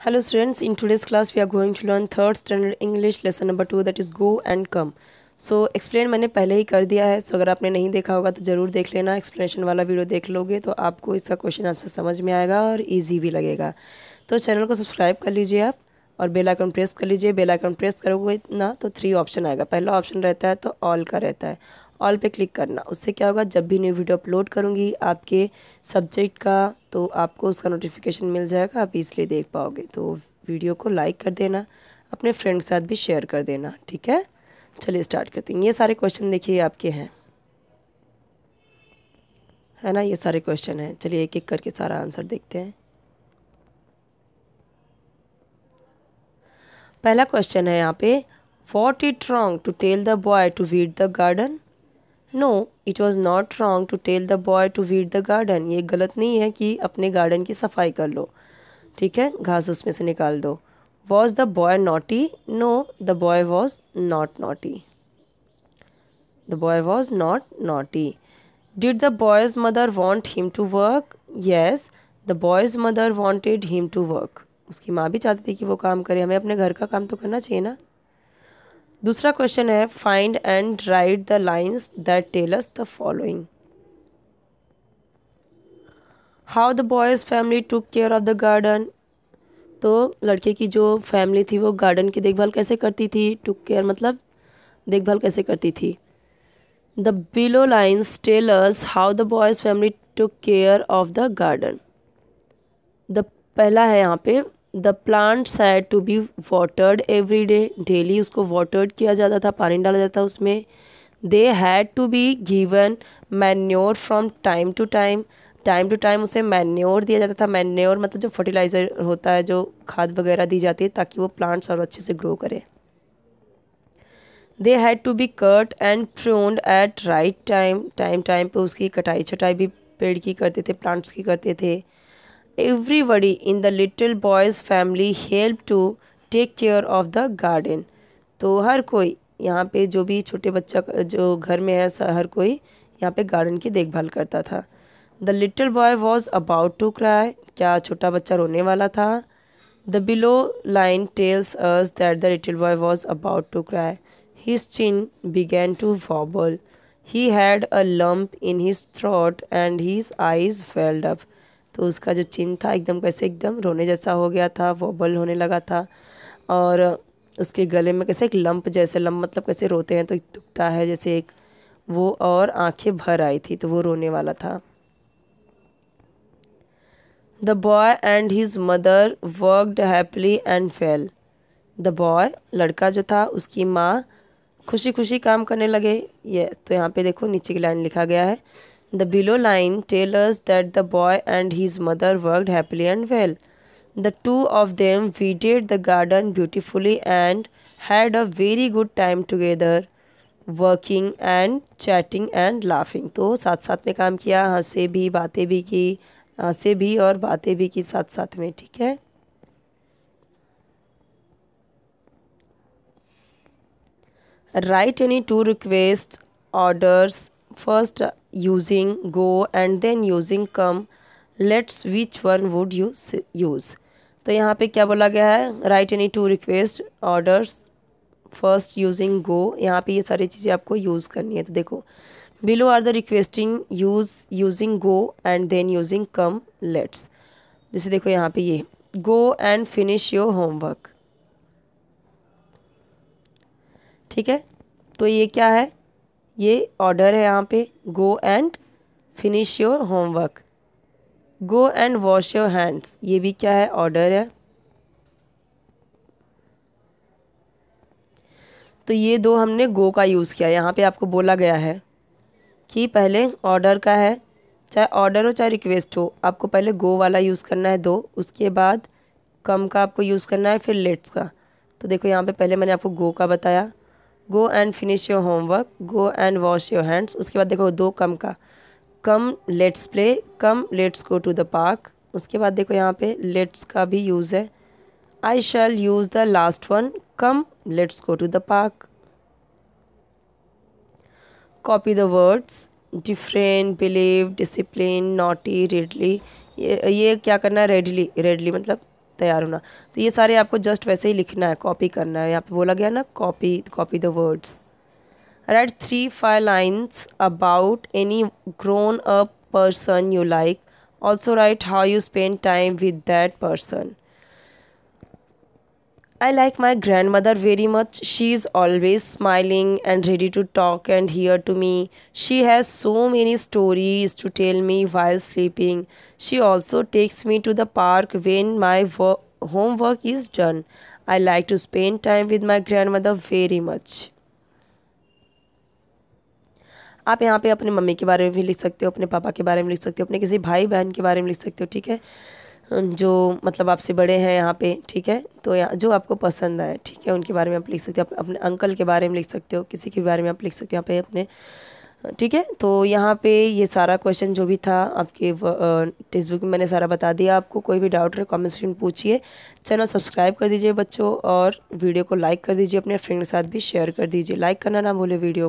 Hello students, in today's class we are going to learn third standard English lesson number two that is go and come. So so, explain मैंने पहले ही कर दिया है सो so, अगर आपने नहीं देखा होगा तो ज़रूर देख लेना एक्सप्लेनेशन वाला वीडियो देख लोगे तो आपको इसका क्वेश्चन आंसर समझ में आएगा और इजी भी लगेगा। तो चैनल को सब्सक्राइब कर लीजिए आप और बेल आइकन प्रेस कर लीजिए। बेल आइकन प्रेस करोगे ना तो थ्री ऑप्शन आएगा। पहला ऑप्शन रहता है तो ऑल का रहता है। ऑल पे क्लिक करना। उससे क्या होगा, जब भी न्यू वीडियो अपलोड करूँगी आपके सब्जेक्ट का तो आपको उसका नोटिफिकेशन मिल जाएगा, आप इसलिए देख पाओगे। तो वीडियो को लाइक कर देना, अपने फ्रेंड के साथ भी शेयर कर देना, ठीक है? चलिए स्टार्ट करते हैं। ये सारे क्वेश्चन देखिए आपके हैं। है ना? ये सारे क्वेश्चन हैं। चलिए एक एक करके सारा आंसर देखते हैं। पहला क्वेश्चन है यहाँ पे what it wrong to tell the boy to weed the garden no it was not wrong to tell the boy to weed the garden ये गलत नहीं है कि अपने गार्डन की सफ़ाई कर लो। ठीक है? घास उसमें से निकाल दो। Was the boy naughty no the boy was not naughty the boy was not naughty did the boy's mother want him to work yes the boy's mother wanted him to work उसकी माँ भी चाहती थी कि वो काम करे। हमें अपने घर का काम तो करना चाहिए ना? दूसरा क्वेश्चन है find and write the lines that tells the following how the boy's family took care of the garden तो लड़के की जो फैमिली थी, वो गार्डन की देखभाल कैसे करती थी? टुक केयर मतलब देखभाल कैसे करती थी? The below lines tell us how the boys family took care of the garden the पहला है यहाँ पे the plants had to be watered every day daily उसको वाटर्ड किया जाता था, पानी डाला जाता था उसमें। They had to be given manure from time to time time to time उसे मैन्योर दिया जाता था। मैन्योर मतलब जो फर्टिलाइज़र होता है, जो खाद वगैरह दी जाती है, ताकि वो प्लांट्स और अच्छे से ग्रो करें। They had to be cut and pruned at right time time time पे उसकी कटाई छटाई भी पेड़ की करते थे प्लांट्स की करते थे। Everybody in the little boy's family help to take care of the garden तो हर कोई यहाँ पे जो भी छोटे बच्चा, जो घर में है हर कोई यहाँ पे गार्डन की देखभाल करता था। The little boy was about to cry क्या छोटा बच्चा रोने वाला था? The below line tells us that the little boy was about to cry his chin began to wobble he had a lump in his throat and his eyes filled up तो उसका जो चिन था एकदम कैसे एकदम रोने जैसा हो गया था वॉबल होने लगा था। और उसके गले में कैसे एक लंप जैसे, लंप मतलब कैसे रोते हैं तो दुखता है, जैसे एक वो और आँखें भर आई थी तो वो रोने वाला था। The boy and his mother worked happily and fell the boy लड़का जो था, उसकी माँ खुशी खुशी काम करने लगे। ये तो यहाँ पे देखो, नीचे की लाइन लिखा गया है। The below line tell us that the boy and his mother worked happily and well the two of them weeded the garden beautifully and had a very good time together working and chatting and laughing तो साथ साथ में काम किया, हंसे भी, बातें भी की, हंसे भी और बातें भी की साथ साथ में, ठीक है? Write any two request orders first using go and then using come let's which one would you use तो यहाँ पे क्या बोला गया है? Write any two request orders first using go यहाँ पे ये सारी चीज़ें आपको यूज़ करनी है। तो देखो, below are the requesting use, using go and then using come. Let's. जैसे देखो यहाँ पे ये, go and finish your homework. ठीक है? तो ये क्या है? ये ऑर्डर है यहाँ पे go and finish your homework go and wash your hands ये भी क्या है? ऑर्डर है। तो ये दो हमने गो का यूज़ किया। यहाँ पे आपको बोला गया है कि पहले ऑर्डर का है, चाहे ऑर्डर हो, चाहे रिक्वेस्ट हो, आपको पहले गो वाला यूज़ करना है दो। उसके बाद कम का आपको यूज़ करना है, फिर लेट्स का। तो देखो यहाँ पे पहले मैंने आपको गो का बताया। Go and finish your homework go and wash your hands उसके बाद देखो दो कम का। Come let's play come let's go to the park उसके बाद देखो यहाँ पे लेट्स का भी यूज़ है। I shall use the last one come let's go to the park copy the words different believe discipline naughty readily ये क्या करना है? रेडली रेडली मतलब तैयार होना। तो ये सारे आपको जस्ट वैसे ही लिखना है कॉपी करना है। यहाँ पे बोला गया ना copy copy the words write three five lines about any grown up person you like also write how you spend time with that person I like my grandmother very much she is always smiling and ready to talk and hear to me she has so many stories to tell me while sleeping she also takes me to the park when my homework is done I like to spend time with my grandmother very much आप यहाँ पे अपने mummy के बारे में भी लिख सकते हो, अपने पापा के बारे में लिख सकते हो, अपने किसी भाई बहन के बारे में लिख सकते हो, ठीक है? जो मतलब आपसे बड़े हैं यहाँ पे, ठीक है? तो यहाँ जो आपको पसंद आए, ठीक है? उनके बारे में आप लिख सकते हो, आप अपने अंकल के बारे में लिख सकते हो, किसी के बारे में आप लिख सकते हो, यहाँ पे अपने, ठीक है? तो यहाँ पे ये सारा क्वेश्चन जो भी था आपके टेक्स्ट बुक में मैंने सारा बता दिया आपको, कोई भी डाउट है कमेंट सेक्शन पूछिए। चैनल सब्सक्राइब कर दीजिए बच्चों और वीडियो को लाइक कर दीजिए, अपने फ्रेंड के साथ भी शेयर कर दीजिए। लाइक करना ना भूले वीडियो